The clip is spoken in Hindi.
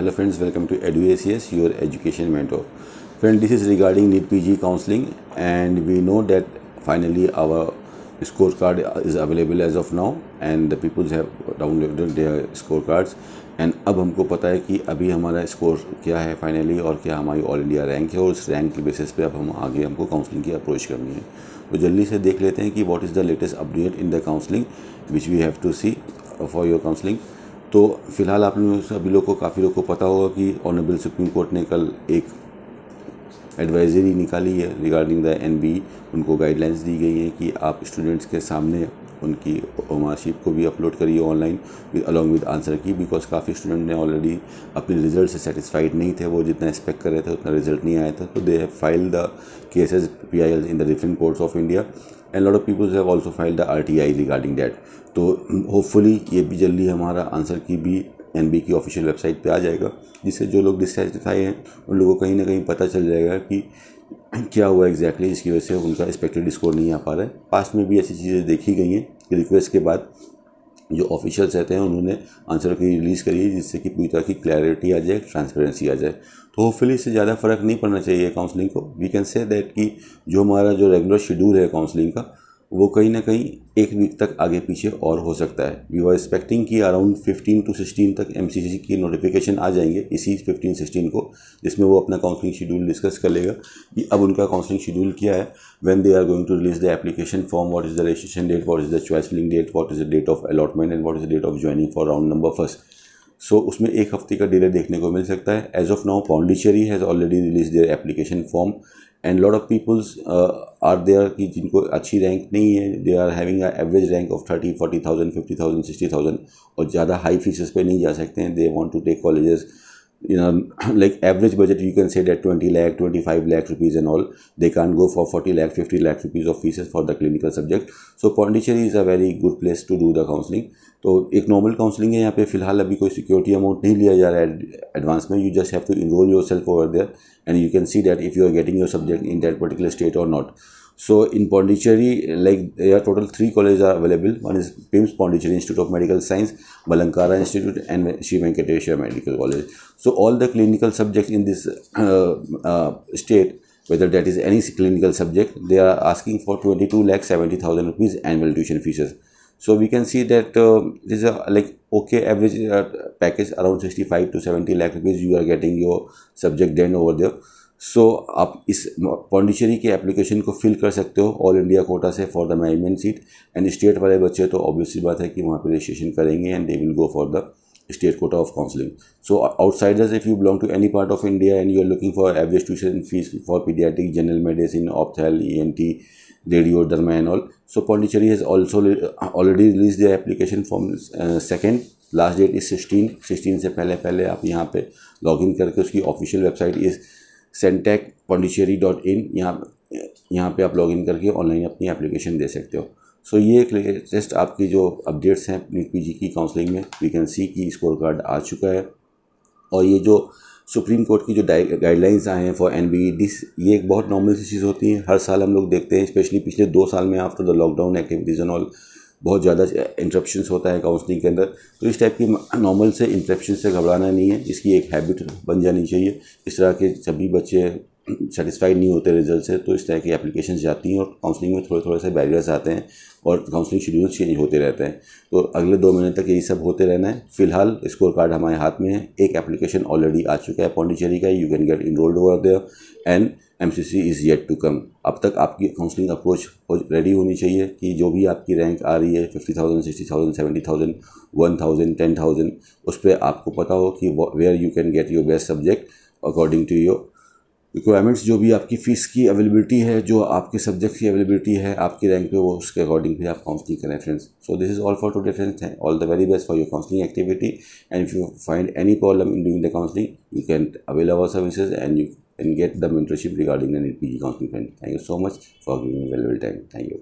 Hello friends welcome to edu A S your education mentor friend this is regarding NEET P G counselling and we know that finally our score card is available as of now and the peoples have downloaded their score cards and अब हमको पता है कि अभी हमारा स्कोर क्या है फाइनली और क्या हमारी ऑल इंडिया रैंक है और उस रैंक के बेसिस पे अब हम आगे हमको काउंसलिंग की अप्रोच करनी है। तो जल्दी से देख लेते हैं कि what is the latest update in the counselling which we have to see for your counselling तो फ़िलहाल आप लोगों सभी लोग को, काफ़ी लोग को पता होगा कि ऑनरेबल सुप्रीम कोर्ट ने कल एक एडवाइजरी निकाली है रिगार्डिंग द एन उनको गाइडलाइंस दी गई है कि आप स्टूडेंट्स के सामने उनकी मार्कशीट को भी अपलोड करिए online along with answer key because काफ़ी स्टूडेंट ने ऑलरेडी अपने रिज़ल्ट से सेटिस्फाइड नहीं थे, वो जितना एक्सपेक्ट कर रहे थे उतना रिज़ल्ट नहीं आया था तो they have file the cases P I L in the different courts of India and lot of peoples have also file the R T I regarding that तो होपफुली ये भी जल्दी हमारा आंसर की भी एन बी की ऑफिशियल वेबसाइट पे आ जाएगा, जिससे जो लोग डिससेटिस्फाई हैं, उन लोगों को कहीं ना कहीं पता चल जाएगा कि क्या हुआ एग्जैक्टली exactly, जिसकी वजह से उनका एक्सपेक्टेड स्कोर नहीं आ पा रहा है। पास्ट में भी ऐसी चीज़ें देखी गई हैं कि रिक्वेस्ट के बाद जो ऑफिशियल्स रहते हैं उन्होंने आंसर की रिलीज़ करी है जिससे कि पूरी तरह की क्लैरिटी आ जाए ट्रांसपेरेंसी आ जाए। तो होपफुली इससे ज़्यादा फ़र्क नहीं पड़ना चाहिए काउंसलिंग को। वी कैन से दैट कि जो हमारा जो रेगुलर शेड्यूल है काउंसलिंग का वो कहीं ना कहीं एक वीक तक आगे पीछे और हो सकता है। वी आर एक्सपेक्टिंग कि अराउंड 15 टू 16 तक एम की नोटिफिकेशन आ जाएँगे इसी 15 16 को, जिसमें वो अपना काउंसलिंग शेड्यूल डिस्कस कर लेगा कि अब उनका काउंसलिंग शेड्यूल क्या है। When they are going to release the application form what is the registration date what is the choice filling date what is the date of allotment and what is the date of joining for round number first so उसमें एक हफ़्ते का डिले देखने को मिल सकता है। As of now Pondicherry has already release their application form and lot of peoples are there की जिनको अच्छी रैंक नहीं है they are having average rank of thirty forty thousand fifty thousand sixty thousand और ज़्यादा हाई फीसेस पे नहीं जा सकते हैं। They want to take colleges you know like average budget you can say that 20 lakh 25 lakh rupees and all they can't go for 40 lakh 50 lakh rupees of fees for the clinical subject so pondicherry is a very good place to do the counseling तो एक नॉर्मल काउंसलिंग है यहाँ पे फिलहाल अभी कोई सिक्योरिटी अमाउंट नहीं लिया जा रहा है एडवांस में you just have to enroll yourself over there and you can see that if you are getting your subject in that particular state or not So in Pondicherry, like there are total three colleges are available. One is PIMS Pondicherry Institute of Medical Science, Balankara Institute, and Sri Medical College. So all the clinical subjects in this uh, uh, state, whether that is any clinical subject, they are asking for 22 lakh 70 thousand rupees annual tuition fees. So we can see that uh, this is a like okay average uh, package around 65 to 70 lakh rupees. You are getting your subject done over there. So आप इस पौंडीचेरी के एप्लीकेशन को फिल कर सकते हो ऑल इंडिया कोटा से for the management seat and state वाले बच्चे तो ऑब्वियसली बात है कि वहाँ पर रजिस्ट्रेशन करेंगे and they will go for the state quota of counselling so outsiders if you belong to any part of India and you are looking for average tuition fees for paediatric general medicine ophthal E N T radio derma and all so Pondicherry has also already release the application form second last date is sixteen sixteen से पहले पहले आप यहाँ पे लॉग इन करके उसकी official website is Centac Pondicherry dot in यहाँ यहाँ पर आप लॉगिन करके ऑनलाइन अपनी एप्लीकेशन दे सकते हो। सो so, ये एक लेटेस्ट आपकी जो अपडेट्स हैं नीट पी की काउंसलिंग में वी कैन सी की स्कोर कार्ड आ चुका है। और ये जो सुप्रीम कोर्ट की जो गाइडलाइंस आए हैं फॉर एन बी दिस ये एक बहुत नॉर्मल सी चीज़ होती है। हर साल हम लोग देखते हैं स्पेशली पिछले दो साल में after the lockdown activities and all बहुत ज़्यादा इंटरप्शन होता है काउंसलिंग के अंदर। तो इस टाइप की नॉर्मल से इंटरप्शन से घबराना नहीं है। इसकी एक हैबिट बन जानी चाहिए। इस तरह के सभी बच्चे सेटिस्फाइड नहीं होते रिज़ल्ट से तो इस तरह की एप्लीकेशन जाती हैं और काउंसलिंग में थोड़े थोड़े से बैरियर्स आते हैं और काउंसलिंग शेड्यूल चेंज होते रहते हैं। तो अगले दो महीने तक यही सब होते रहना है। फ़िलहाल स्कोर कार्ड हमारे हाथ में है। एक एप्लीकेशन ऑलरेडी आ चुका है पौंडीचेरी का you can get enrolled over there and M C C is yet to come अब तक आपकी काउंसलिंग अप्रोच रेडी होनी चाहिए कि जो भी आपकी रैंक आ रही है fifty thousand sixty thousand seventy thousand one thousand ten thousand उस पर आपको पता हो कि where you can get your best subject according to your requirements जो भी आपकी फ़ीस की अवेलेबिलिटी है, जो आपके सब्जेक्ट की अवेलेबिलिटी है, आपके रैंक पे वो उसके अकॉर्डिंग भी आप काउंसलिंग करें friends so this is all for to difference है all the very best for your counselling activity and if you find any problem in doing the counselling you can avail our services and you can get the mentorship regarding the NEET P G counselling friend thank you so much for giving available time thank you.